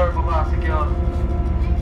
over my security.